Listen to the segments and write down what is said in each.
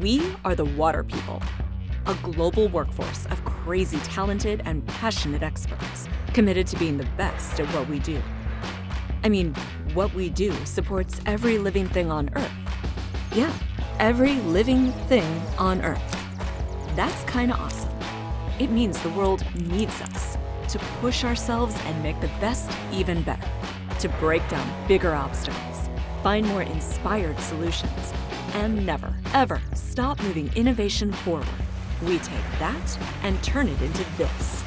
We are the water people, a global workforce of crazy talented and passionate experts committed to being the best at what we do. I mean, what we do supports every living thing on Earth. Yeah, every living thing on Earth. That's kinda awesome. It means the world needs us to push ourselves and make the best even better, to break down bigger obstacles, find more inspired solutions, and never, ever stop moving innovation forward. We take that and turn it into this.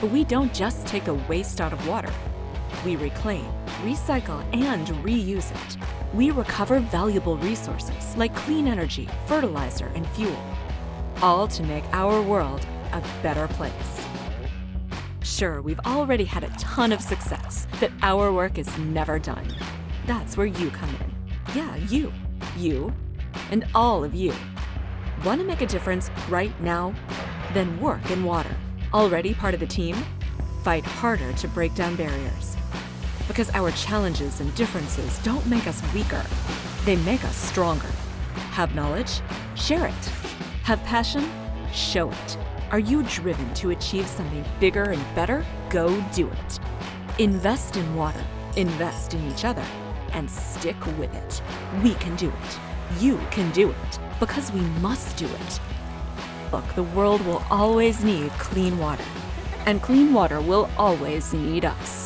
But we don't just take a waste out of water. We reclaim, recycle, and reuse it. We recover valuable resources like clean energy, fertilizer, and fuel, all to make our world a better place. Sure, we've already had a ton of success, but our work is never done. That's where you come in. Yeah, you, you, and all of you. Want to make a difference right now? Then work in water. Already part of the team? Fight harder to break down barriers. Because our challenges and differences don't make us weaker, they make us stronger. Have knowledge? Share it. Have passion? Show it. Are you driven to achieve something bigger and better? Go do it. Invest in water, invest in each other, and stick with it. We can do it. You can do it because we must do it. Look, the world will always need clean water, and clean water will always need us.